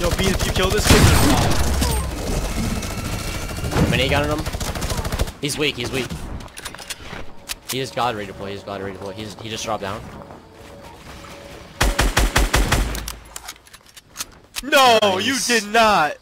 Yo, Bean, if you kill this kid, there's. Minigun gunning him. He's weak, he's weak. He just got ready to play, he's got ready to play. He's, he just dropped down. No, Nice. you did not.